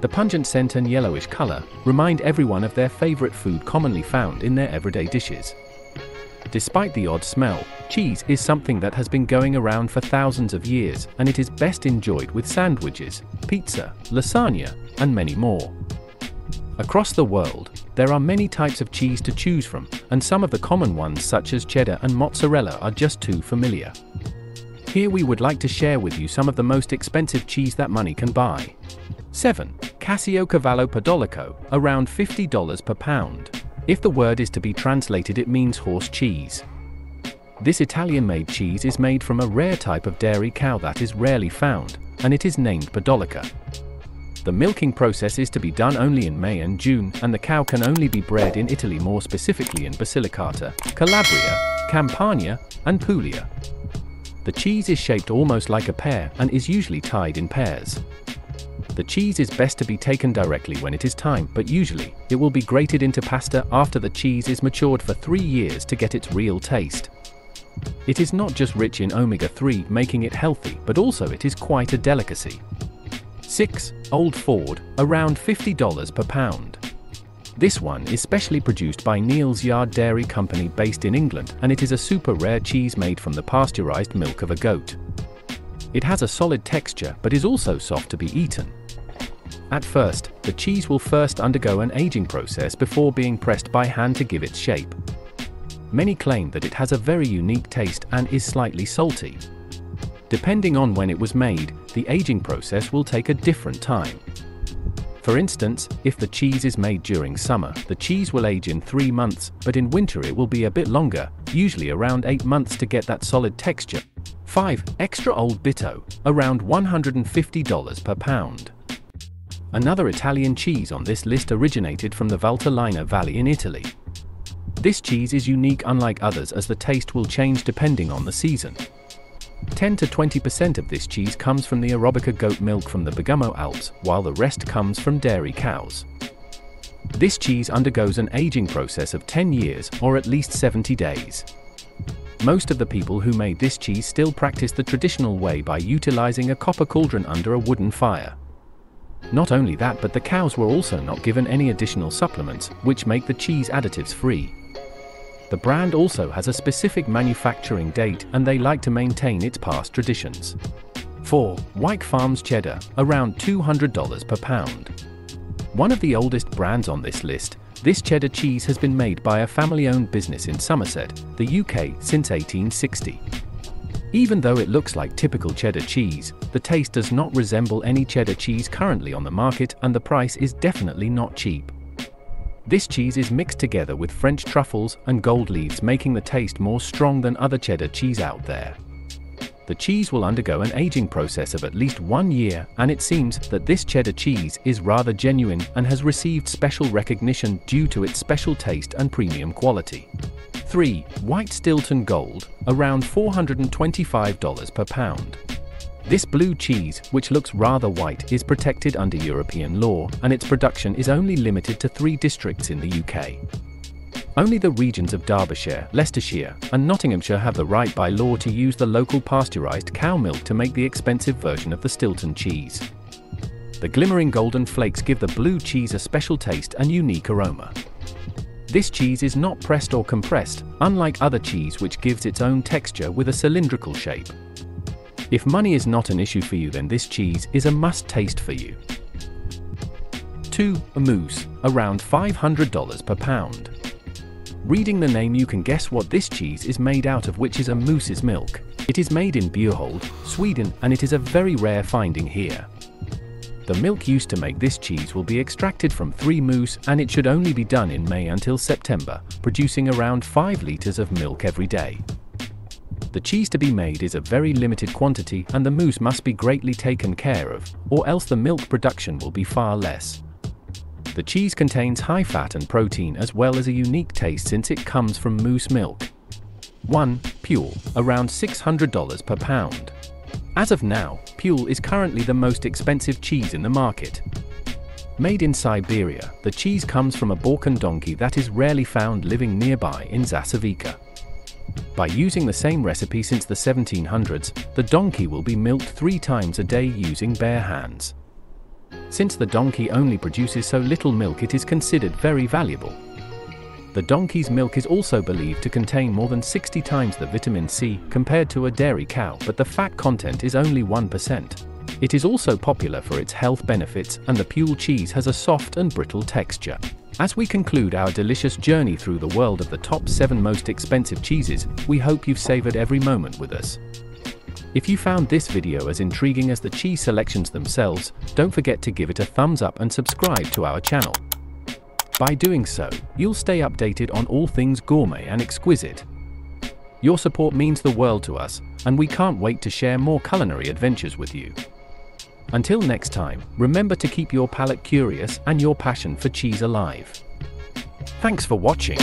The pungent scent and yellowish color remind everyone of their favorite food commonly found in their everyday dishes. Despite the odd smell, cheese is something that has been going around for thousands of years and it is best enjoyed with sandwiches, pizza, lasagna, and many more. Across the world, there are many types of cheese to choose from, and some of the common ones such as cheddar and mozzarella are just too familiar. Here we would like to share with you some of the most expensive cheese that money can buy. 7. Caciocavallo Podolico, around $50 per pound. If the word is to be translated it means horse cheese. This Italian-made cheese is made from a rare type of dairy cow that is rarely found, and it is named Podolica. The milking process is to be done only in May and June, and the cow can only be bred in Italy more specifically in Basilicata, Calabria, Campania, and Puglia. The cheese is shaped almost like a pear and is usually tied in pairs. The cheese is best to be taken directly when it is time, but usually, it will be grated into pasta after the cheese is matured for three years to get its real taste. It is not just rich in omega-3 making it healthy, but also it is quite a delicacy. 6. Old Ford, around $50 per pound. This one is specially produced by Neal's Yard Dairy Company based in England and it is a super rare cheese made from the pasteurized milk of a goat. It has a solid texture but is also soft to be eaten. At first, the cheese will first undergo an aging process before being pressed by hand to give it shape. Many claim that it has a very unique taste and is slightly salty. Depending on when it was made, the aging process will take a different time. For instance, if the cheese is made during summer, the cheese will age in 3 months, but in winter it will be a bit longer, usually around 8 months to get that solid texture. 5. Extra Old Bitto, around $150 per pound. Another Italian cheese on this list originated from the Valtellina Valley in Italy. This cheese is unique unlike others as the taste will change depending on the season. 10 to 20% of this cheese comes from the Orobica goat milk from the Bergamo Alps, while the rest comes from dairy cows. This cheese undergoes an aging process of 10 years or at least 70 days. Most of the people who made this cheese still practice the traditional way by utilizing a copper cauldron under a wooden fire. Not only that but the cows were also not given any additional supplements, which make the cheese additives free. The brand also has a specific manufacturing date and they like to maintain its past traditions. 4. Wyke Farms Cheddar, around $200 per pound. One of the oldest brands on this list, this cheddar cheese has been made by a family-owned business in Somerset, the UK, since 1860. Even though it looks like typical cheddar cheese, the taste does not resemble any cheddar cheese currently on the market and the price is definitely not cheap. This cheese is mixed together with French truffles and gold leaves making the taste more strong than other cheddar cheese out there. The cheese will undergo an aging process of at least one year and it seems that this cheddar cheese is rather genuine and has received special recognition due to its special taste and premium quality. 3. White Stilton Gold, around $425 per pound. This blue cheese, which looks rather white, is protected under European law, and its production is only limited to three districts in the UK. Only the regions of Derbyshire, Leicestershire, and Nottinghamshire have the right by law to use the local pasteurised cow milk to make the expensive version of the Stilton cheese. The glimmering golden flakes give the blue cheese a special taste and unique aroma. This cheese is not pressed or compressed, unlike other cheese which gives its own texture with a cylindrical shape. If money is not an issue for you then this cheese is a must taste for you. 2. A mousse, around $500 per pound. Reading the name you can guess what this cheese is made out of which is a moose's milk. It is made in Bjurholm, Sweden and it is a very rare finding here. The milk used to make this cheese will be extracted from three moose and it should only be done in May until September, producing around 5 litres of milk every day. The cheese to be made is a very limited quantity and the moose must be greatly taken care of, or else the milk production will be far less. The cheese contains high fat and protein as well as a unique taste since it comes from moose milk. 1. Pule, around $600 per pound. As of now, Pule is currently the most expensive cheese in the market. Made in Serbia, the cheese comes from a Balkan donkey that is rarely found living nearby in Zasavica. By using the same recipe since the 1700s, the donkey will be milked three times a day using bare hands. Since the donkey only produces so little milk it is considered very valuable. The donkey's milk is also believed to contain more than 60 times the vitamin C compared to a dairy cow but the fat content is only 1%. It is also popular for its health benefits and the Pule cheese has a soft and brittle texture. As we conclude our delicious journey through the world of the top 7 most expensive cheeses, we hope you've savored every moment with us. If you found this video as intriguing as the cheese selections themselves, don't forget to give it a thumbs up and subscribe to our channel. By doing so, you'll stay updated on all things gourmet and exquisite. Your support means the world to us, and we can't wait to share more culinary adventures with you. Until next time, remember to keep your palate curious and your passion for cheese alive. Thanks for watching.